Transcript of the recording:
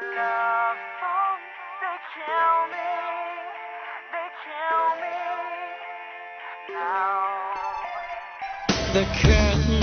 Love songs, they kill me, they kill me now. The curtain.